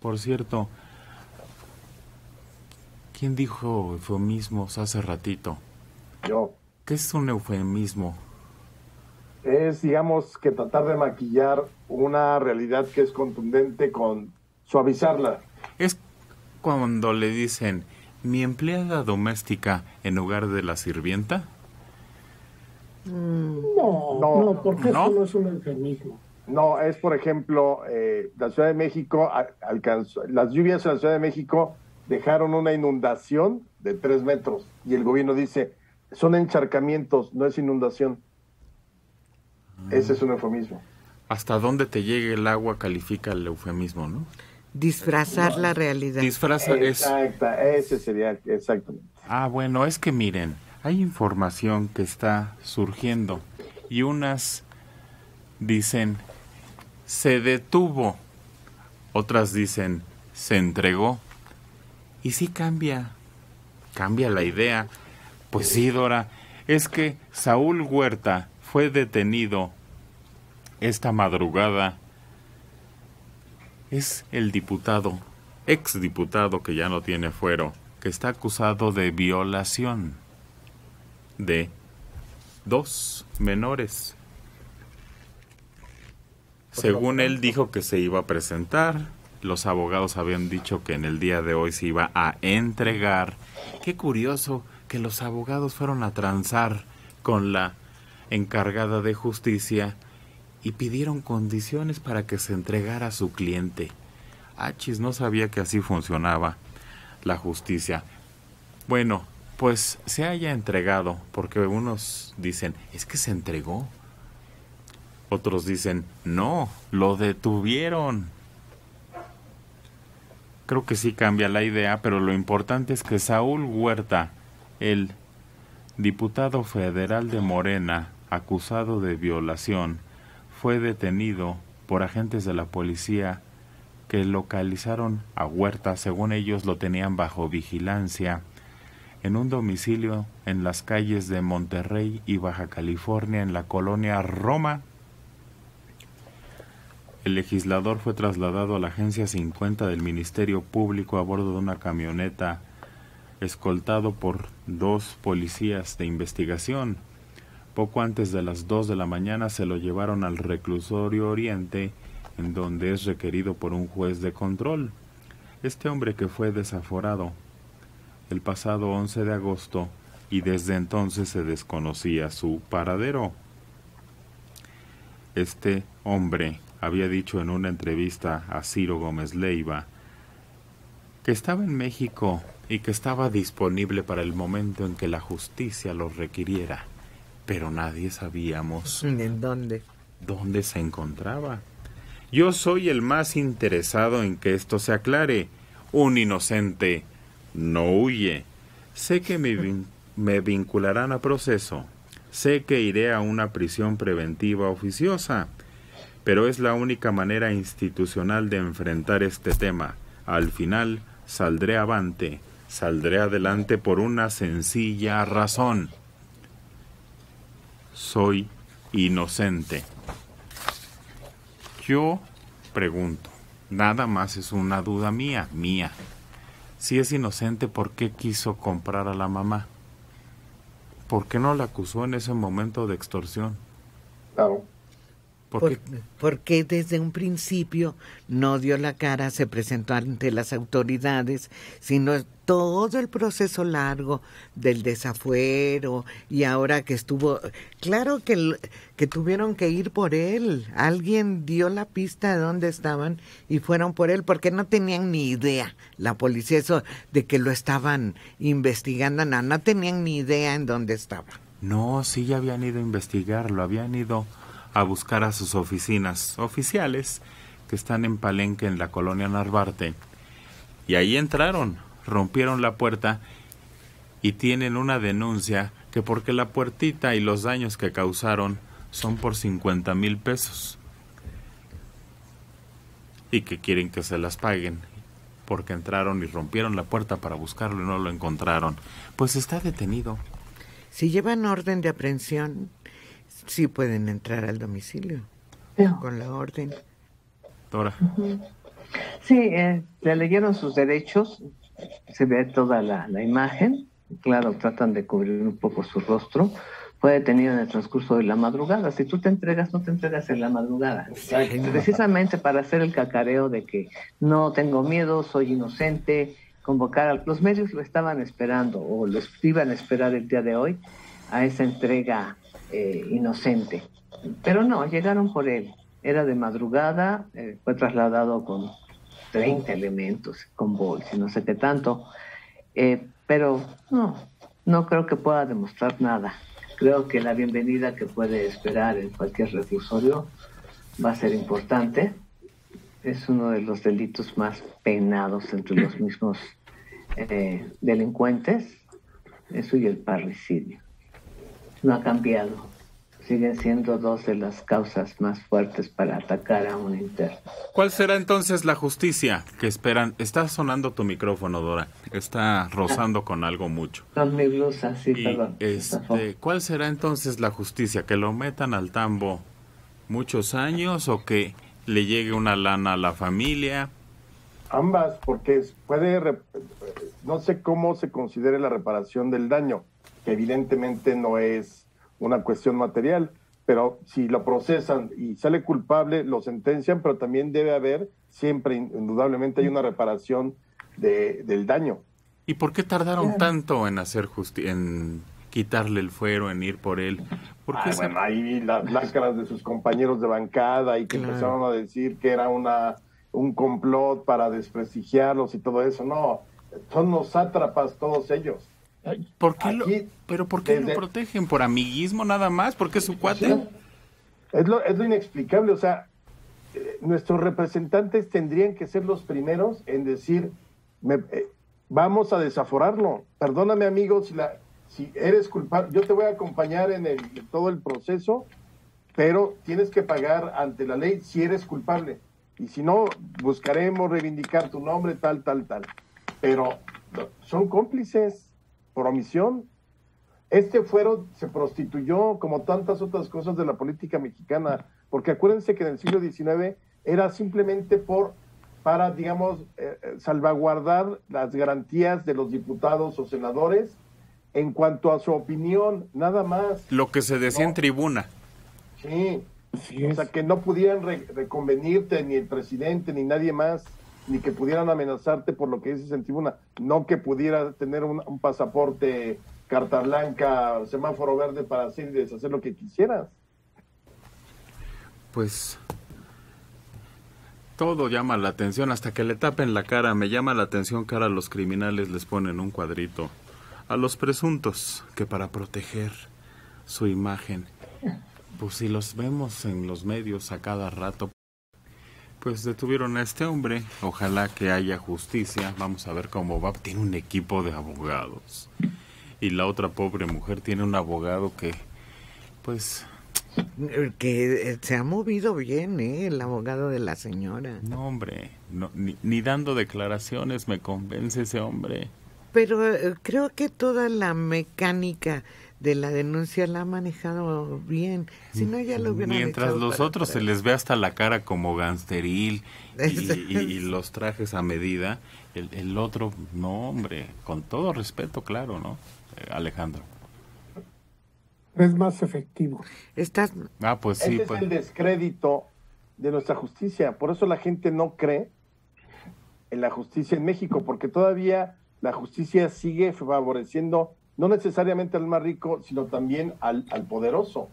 Por cierto, ¿quién dijo eufemismos hace ratito? Yo. ¿Qué es un eufemismo? Es, digamos, que tratar de maquillar una realidad que es contundente con suavizarla. Es cuando le dicen mi empleada doméstica en lugar de la sirvienta. No, no, porque eso no es un eufemismo. No, es por ejemplo, eh, la Ciudad de México alcanzó, las lluvias en la Ciudad de México dejaron una inundación de tres metros y el gobierno dice, son encharcamientos, no es inundación. Ese es un eufemismo. Hasta dónde te llegue el agua califica el eufemismo, ¿no? Disfrazar la realidad. Disfraza Exacta, ese sería exactamente. Ah, bueno, es que miren, hay información que está surgiendo y unas dicen se detuvo, otras dicen se entregó. Y sí cambia, cambia la idea. Pues sí, Dora, es que Saúl Huerta fue detenido esta madrugada. Es el diputado, ex diputado que ya no tiene fuero, que está acusado de violación de dos menores. Según él dijo que se iba a presentar, los abogados habían dicho que en el día de hoy se iba a entregar. Qué curioso que los abogados fueron a transar con la encargada de justicia y pidieron condiciones para que se entregara a su cliente. Achis no sabía que así funcionaba la justicia. Bueno, pues se haya entregado, porque unos dicen, es que se entregó. Otros dicen, no, lo detuvieron. Creo que sí cambia la idea, pero lo importante es que Saúl Huerta, el diputado federal de Morena, acusado de violación, fue detenido por agentes de la policía que localizaron a Huerta, según ellos lo tenían bajo vigilancia, en un domicilio en las calles de Monterrey y Baja California, en la colonia Roma, el legislador fue trasladado a la Agencia 50 del Ministerio Público a bordo de una camioneta escoltado por dos policías de investigación. Poco antes de las dos de la mañana se lo llevaron al reclusorio Oriente, en donde es requerido por un juez de control. Este hombre que fue desaforado el pasado 11 de agosto y desde entonces se desconocía su paradero. Este hombre había dicho en una entrevista a Ciro Gómez Leiva que estaba en México y que estaba disponible para el momento en que la justicia lo requiriera, pero nadie sabíamos en dónde dónde se encontraba. Yo soy el más interesado en que esto se aclare. Un inocente no huye. Sé que me, me vincularán a proceso. Sé que iré a una prisión preventiva oficiosa pero es la única manera institucional de enfrentar este tema. Al final saldré avante, saldré adelante por una sencilla razón. Soy inocente. Yo pregunto, nada más es una duda mía, mía. Si es inocente, ¿por qué quiso comprar a la mamá? ¿Por qué no la acusó en ese momento de extorsión? Claro porque desde un principio no dio la cara, se presentó ante las autoridades, sino todo el proceso largo del desafuero y ahora que estuvo, claro que, que tuvieron que ir por él, alguien dio la pista de dónde estaban y fueron por él porque no tenían ni idea, la policía eso de que lo estaban investigando, no, no tenían ni idea en dónde estaba. No, sí ya habían ido a investigarlo, habían ido a buscar a sus oficinas oficiales que están en Palenque, en la colonia Narvarte. Y ahí entraron, rompieron la puerta y tienen una denuncia que porque la puertita y los daños que causaron son por 50 mil pesos. Y que quieren que se las paguen porque entraron y rompieron la puerta para buscarlo y no lo encontraron. Pues está detenido. Si llevan orden de aprehensión, sí pueden entrar al domicilio con la orden. Dora. Sí, eh, le leyeron sus derechos, se ve toda la, la imagen, claro, tratan de cubrir un poco su rostro, fue detenido en el transcurso de la madrugada. Si tú te entregas, no te entregas en la madrugada. Precisamente para hacer el cacareo de que no tengo miedo, soy inocente, convocar a los medios lo estaban esperando o lo iban a esperar el día de hoy a esa entrega eh, inocente. Pero no, llegaron por él. Era de madrugada, eh, fue trasladado con 30 elementos, con bolsa y no sé qué tanto. Eh, pero no, no creo que pueda demostrar nada. Creo que la bienvenida que puede esperar en cualquier reclusorio va a ser importante. Es uno de los delitos más penados entre los mismos eh, delincuentes. Eso y el parricidio. No ha cambiado siguen siendo dos de las causas más fuertes para atacar a un interno. ¿Cuál será entonces la justicia que esperan? Está sonando tu micrófono, Dora. Está rozando con algo mucho. Con mi blusa, sí, perdón. Este, ¿Cuál será entonces la justicia? ¿Que lo metan al tambo muchos años o que le llegue una lana a la familia? Ambas, porque puede, no sé cómo se considere la reparación del daño, que evidentemente no es una cuestión material, pero si lo procesan y sale culpable, lo sentencian, pero también debe haber, siempre, indudablemente, hay una reparación de, del daño. ¿Y por qué tardaron tanto en hacer en quitarle el fuero, en ir por él? Porque bueno, ahí las máscaras de sus compañeros de bancada y que empezaron a decir que era una un complot para desprestigiarlos y todo eso. No, son los sátrapas todos ellos. ¿Por qué lo, ¿Pero por qué lo protegen? ¿Por amiguismo nada más? ¿Por qué es su cuate? Es, lo, es lo inexplicable. O sea, eh, nuestros representantes tendrían que ser los primeros en decir, eh, vamos a desaforarlo. Perdóname, amigo, si, la, si eres culpable, yo te voy a acompañar en, el, en todo el proceso, pero tienes que pagar ante la ley si eres culpable. Y si no, buscaremos reivindicar tu nombre, tal, tal, tal. Pero son cómplices por omisión. Este fuero se prostituyó como tantas otras cosas de la política mexicana, porque acuérdense que en el siglo XIX era simplemente por para, digamos, eh, eh, salvaguardar las garantías de los diputados o senadores en cuanto a su opinión, nada más. Lo que se decía en tribuna. Sí, o sea, que no pudieran reconvenirte ni el presidente ni nadie más ni que pudieran amenazarte por lo que dices en tribuna, no que pudiera tener un, pasaporte carta blanca, semáforo verde para hacer y deshacer lo que quisieras. Pues todo llama la atención, hasta que le tapen la cara, me llama la atención que ahora los criminales les ponen un cuadrito a los presuntos que para proteger su imagen, pues si los vemos en los medios a cada rato, pues detuvieron a este hombre. Ojalá que haya justicia. Vamos a ver cómo va. Tiene un equipo de abogados. Y la otra pobre mujer tiene un abogado que, pues... Que eh, se ha movido bien, ¿eh? El abogado de la señora. No, hombre. ni, dando declaraciones me convence ese hombre. Pero eh, creo que toda la mecánica de la denuncia la ha manejado bien. Si no, ya lo hubieran Mientras los otros se les ve hasta la cara como gangsteril y, los trajes a medida, el, el, otro, no, hombre, con todo respeto, claro, ¿no? Eh, Alejandro. Es más efectivo. Estás... Ah, pues sí. Ese es pues. el descrédito de nuestra justicia. Por eso la gente no cree en la justicia en México, porque todavía la justicia sigue favoreciendo no necesariamente al más rico, sino también al, poderoso.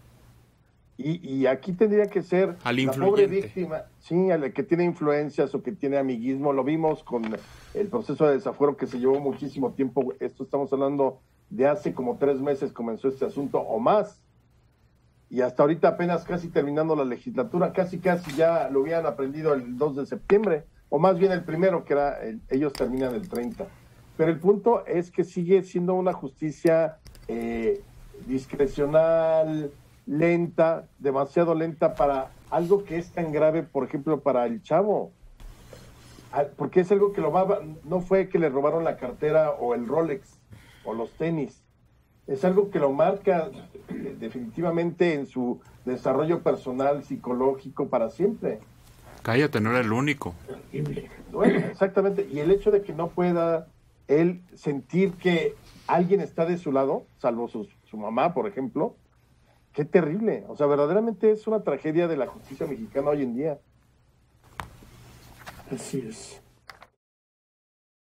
Y, aquí tendría que ser al la pobre víctima, sí, al que tiene influencias o que tiene amiguismo. Lo vimos con el proceso de desafuero que se llevó muchísimo tiempo. Esto estamos hablando de hace como tres meses comenzó este asunto o más. Y hasta ahorita apenas casi terminando la legislatura, casi casi ya lo habían aprendido el 2 de septiembre, o más bien el primero, que era, ellos terminan el 30. Pero el punto es que sigue siendo una justicia eh, discrecional, lenta, demasiado lenta para algo que es tan grave, por ejemplo, para el chavo. Ah, porque es algo que lo va, no fue que le robaron la cartera o el Rolex o los tenis. Es algo que lo marca definitivamente en su desarrollo personal, psicológico para siempre. Cállate, no era el único. Bueno, exactamente. Y el hecho de que no pueda él sentir que alguien está de su lado, salvo su, su mamá, por ejemplo, qué terrible. O sea, verdaderamente es una tragedia de la justicia mexicana hoy en día. Así es.